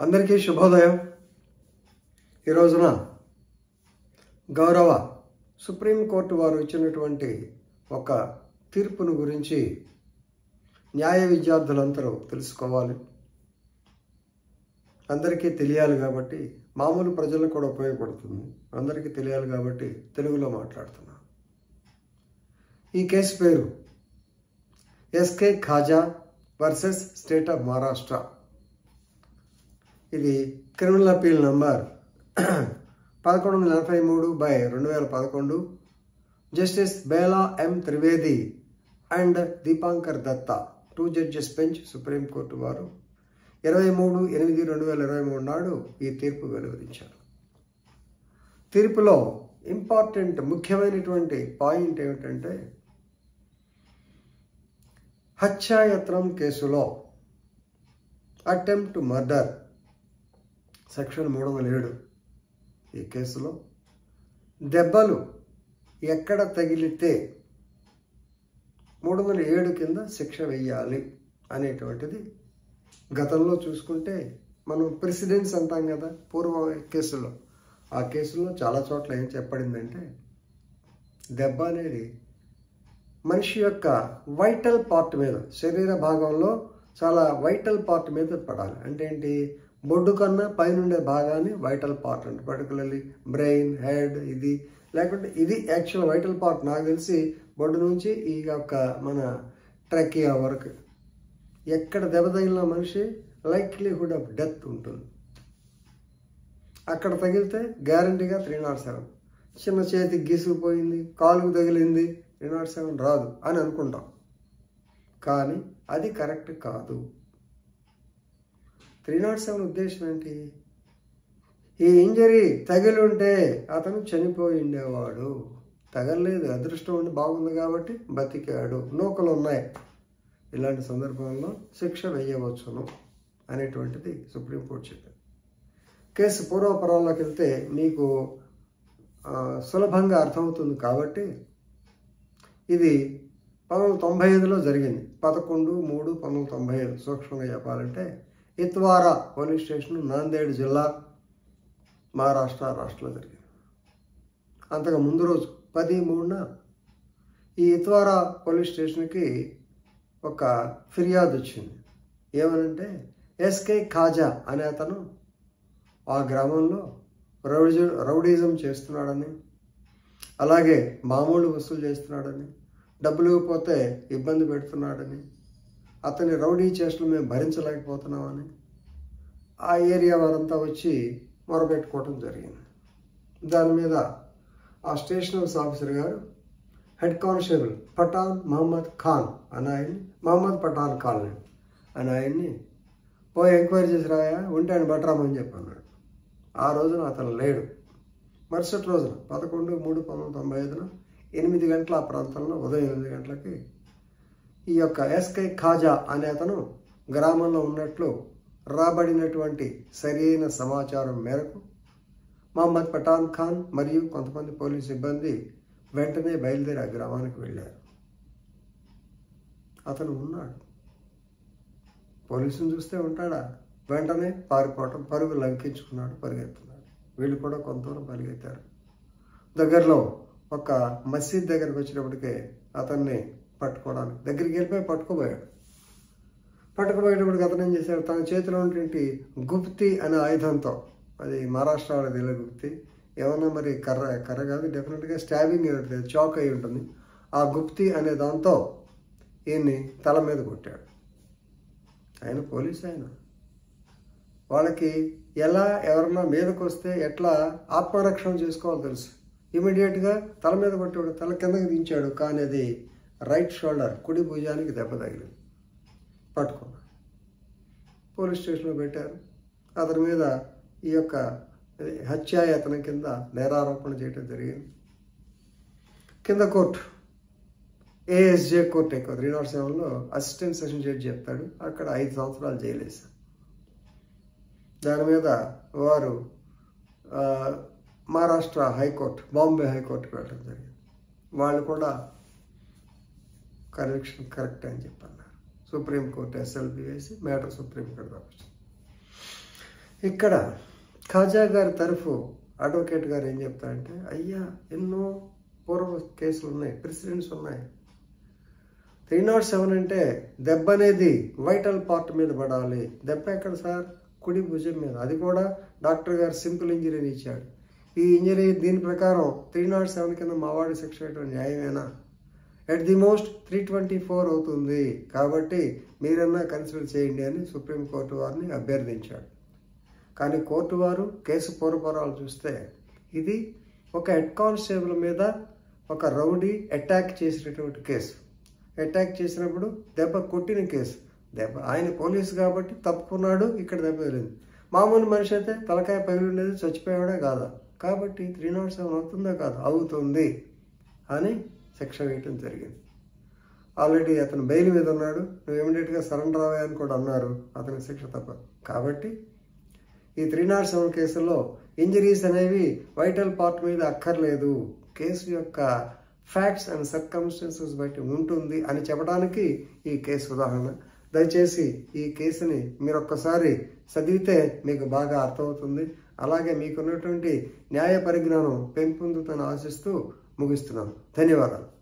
అందరికీ శుభోదయం. ఈ రోజున గౌరవ సుప్రీంకోర్టు వారు ఇచ్చినటువంటి ఒక తీర్పును గురించి న్యాయ విద్యార్థులందరూ తెలుసుకోవాలి. అందరికీ తెలియాలి కాబట్టి మామూలు ప్రజలకు కూడా ఉపయోగపడుతుంది. అందరికీ తెలియాలి కాబట్టి తెలుగులో మాట్లాడుతున్నాను ఈ కేసు పేరు S K Khaja versus state of Maharashtra. ఇది క్రిమినల్ అపీల్ నంబర్ పదకొండు వందల ఎనభై మూడు బై రెండు వేల పదకొండు. Justice Bela M Trivedi and Dipankar Datta two judges bench supreme court వారు. ఇరవై మూడు ఎనిమిది రెండు వేల ఇరవై మూడు నాడు ఈ తీర్పు వెలువరించారు. తీర్పులో ఇంపార్టెంట్ ముఖ్యమైనటువంటి పాయింట్ ఏమిటంటే హత్యాయత్నం కేసులో అటెంప్ట్ మర్డర్ సెక్షన్ మూడు వందల ఏడు ఈ కేసులో. దెబ్బలు ఎక్కడ తగిలితే మూడు వందల ఏడు కింద శిక్ష వేయాలి అనేటువంటిది గతంలో చూసుకుంటే మనం ప్రెసిడెంట్స్ అంటాం కదా పూర్వ కేసులో. ఆ కేసులో చాలా చోట్ల ఏం చెప్పడిందంటే దెబ్బ అనేది మనిషి యొక్క వైటల్ పార్ట్ మీద శరీర భాగంలో చాలా వైటల్ పార్ట్ మీద పడాలి. అంటే ఏంటి? బొడ్డు కన్నా పైనుండే భాగాన్ని వైటల్ పార్ట్ అంటే. పర్టికులర్లీ బ్రెయిన్ హెడ్ ఇది. లేకుంటే ఇది యాక్చువల్ వైటల్ పార్ట్ నాకు తెలిసి బొడ్డు నుంచి ఈ యొక్క మన ట్రకియా వరకు ఎక్కడ దెబ్బ తగిలిన మనిషి లైక్లీహుడ్ ఆఫ్ డెత్ ఉంటుంది. అక్కడ తగిలితే గ్యారంటీగా త్రీ నాట్ సెవెన్ చిన్న చేతికి గీసుకుపోయింది కాలుకు తగిలింది త్రీ నాట్ సెవెన్ రాదు అని అనుకుంటాం. కానీ అది కరెక్ట్ కాదు. త్రీ నాట్ సెవెన్ ఉద్దేశం ఏంటి? ఈ ఇంజరీ తగిలి ఉంటే అతను చనిపోయి ఉండేవాడు. తగలలేదు అదృష్టం ఉండి బాగుంది కాబట్టి బతికాడు. నూకలు ఉన్నాయి. ఇలాంటి సందర్భంలో శిక్ష వేయవచ్చును అనేటువంటిది సుప్రీంకోర్టు చెప్పింది. కేసు పూర్వపరాల్లోకి వెళ్తే మీకు సులభంగా అర్థమవుతుంది కాబట్టి ఇది పంతొమ్మిది తొంభై ఐదులో జరిగింది. పదకొండు మూడు పంతొమ్మిది తొంభై ఐదు సూక్ష్మంగా చెప్పాలంటే ఇత్వారా పోలీస్ స్టేషన్ నాందేడ్ జిల్లా మహారాష్ట్ర రాష్ట్రంలో జరిగింది. అంతకు ముందు రోజు పది మూడున ఈ ఇత్వారా పోలీస్ స్టేషన్కి ఒక ఫిర్యాదు వచ్చింది. ఏమనంటే ఎస్కే ఖాజా అనే అతను ఆ గ్రామంలో రౌడిజ రౌడీజం చేస్తున్నాడని అలాగే మామూలు వసూలు చేస్తున్నాడని డబ్బులు ఇవ్వకపోతే ఇబ్బంది పెడుతున్నాడని అతని రౌడీ చేష్టలు మేము భరించలేకపోతున్నామని ఆ ఏరియా వారంతా వచ్చి మొరబెట్టుకోవటం జరిగింది. దాని మీద ఆ స్టేషన్ ఆఫీసర్ గారు హెడ్ కానిస్టేబుల్ పఠాన్ మహమ్మద్ ఖాన్ అని ఆయన్ని మహమ్మద్ పఠాన్ ఖాన్ అని ఆయన్ని పోయి ఎంక్వైరీ చేసి రాయా ఉంటే ఆయన బట్రామని చెప్పన్నాడు ఆ రోజున అతను లేడు. మరుసటి రోజున పదకొండు మూడు పంతొమ్మిది తొంభై ఐదున ఎనిమిది గంటల ఆ ప్రాంతంలో ఉదయం ఎనిమిది గంటలకి ఈ యొక్క ఎస్కే ఖాజా అనే అతను గ్రామంలో ఉన్నట్లు రాబడినటువంటి సరైన సమాచారం మేరకు మహమ్మద్ పఠాన్ ఖాన్ మరియు కొంతమంది పోలీస్ సిబ్బంది వెంటనే బయలుదేరి ఆ గ్రామానికి వెళ్ళారు. అతను ఉన్నాడు. పోలీసుని చూస్తే ఉంటాడా? వెంటనే పారిపోవటం పరుగు లంకించుకున్నాడు పరిగెత్తున్నాడు. వీళ్ళు కూడా కొంత దూరం పరిగెత్తారు. దగ్గరలో ఒక మసీద్ దగ్గరకు వచ్చినప్పటికే అతన్ని పట్టుకోవడానికి. దగ్గరికి వెళ్ళిపోయి పట్టుకోబోయాడు పట్టుకుపోయేటప్పుడు అతను ఏం చేశాడు? తన చేతిలో ఉన్నటువంటి గుప్తి అనే ఆయుధంతో అది మహారాష్ట్ర వాళ్ళకి తెలియదు గుప్తి ఏమన్నా మరి కర్ర కర్ర కాదు డెఫినెట్గా స్టాబింగ్ ఉంటుంది చాక్ అయి ఉంటుంది. ఆ గుప్తి అనే దాంతో ఈయన్ని తల మీద కొట్టాడు. ఆయన పోలీస్ ఆయన. వాళ్ళకి ఎలా ఎవరన్నా మీదకు వస్తే ఎట్లా ఆత్మరక్షణ చేసుకోవాలో తెలుసు. ఇమీడియట్గా తల మీద కొట్టాడు తల కిందకి దించాడు. కానీ అది రైట్ షోల్డర్ కుడి భుజానికి దెబ్బ తగిలింది. పట్టుకున్నాడు. పోలీస్ స్టేషన్లో పెట్టారు. అతని మీద ఈ యొక్క హత్యాయతనం కింద నేరారోపణ చేయడం జరిగింది. కింద కోర్టు ఏఎస్జే కోర్టు ఎక్కువ త్రీ నాట్ సెవెన్లో అసిస్టెంట్ సెషన్ జడ్జి చెప్తాడు. అక్కడ ఐదు సంవత్సరాలు జైలు వేశారు. దాని మీద వారు మహారాష్ట్ర హైకోర్టు బాంబే హైకోర్టుకి వెళ్ళడం జరిగింది. వాళ్ళు కూడా కన్విక్షన్ కరెక్ట్ అని చెప్పన్నారు. సుప్రీంకోర్టు ఎస్ఎల్బి వేసి మ్యాటర్ సుప్రీంకోర్టు దాకా వచ్చింది ఇక్కడ ఖాజా గారి తరఫు అడ్వకేట్ గారు ఏం చెప్తారంటే అయ్యా ఎన్నో పూర్వ కేసులు ఉన్నాయి ప్రెసిడెంట్స్ ఉన్నాయి. త్రీ నాట్ సెవెన్ అంటే దెబ్బ అనేది వైటల్ పార్ట్ మీద పడాలి. దెబ్బ ఎక్కడ సార్? కుడి భుజం మీద. అది కూడా డాక్టర్ గారు సింపుల్ ఇంజరీని ఇచ్చాడు. ఈ ఇంజరీ దీని ప్రకారం త్రీ నాట్ సెవెన్ కింద మావాడి శిక్ష వేయడం న్యాయమేనా? At the most three twenty four అవుతుంది. కాబట్టి మీరన్నా కన్సిడర్ చేయండి అని సుప్రీంకోర్టు వారిని అభ్యర్థించాడు. కానీ కోర్టు వారు కేసు పూర్వపరాలు చూస్తే ఇది ఒక హెడ్ కానిస్టేబుల్ మీద ఒక రౌడీ అటాక్ చేసినటువంటి కేసు. అటాక్ చేసినప్పుడు దెబ్బ కొట్టిన కేసు. దెబ్బ ఆయన పోలీసు కాబట్టి తప్పుకున్నాడు ఇక్కడ దెబ్బ తగిలింది. మామూలు మనిషి అయితే తలకాయ పగిలి ఉండేది చచ్చిపోయాడే కాదా? కాబట్టి త్రీ నాట్ సెవెన్ అవుతుందా కాదు? అవుతుంది. అని శిక్ష వేయటం జరిగింది. ఆల్రెడీ అతను బెయిల్ మీద ఉన్నాడు. నువ్వు ఇమీడియట్గా సరెండర్ అవ్వాయని కూడా అన్నారు. అతనికి శిక్ష తప్ప. కాబట్టి ఈ త్రీ నాట్ సెవెన్ కేసులో ఇంజరీస్ అనేవి వైటల్ పార్ట్ మీద అక్కర్లేదు. కేసు యొక్క ఫ్యాక్ట్స్ అండ్ సర్కమ్స్టెన్సెస్ బట్టి ఉంటుంది అని చెప్పడానికి ఈ కేసు ఉదాహరణ. దయచేసి ఈ కేసుని మీరు ఒక్కసారి చదివితే మీకు బాగా అర్థమవుతుంది. అలాగే మీకున్నటువంటి న్యాయ పరిజ్ఞానం పెంపొందుతని ఆశిస్తూ ముగిస్తున్నాను. ధన్యవాదాలు.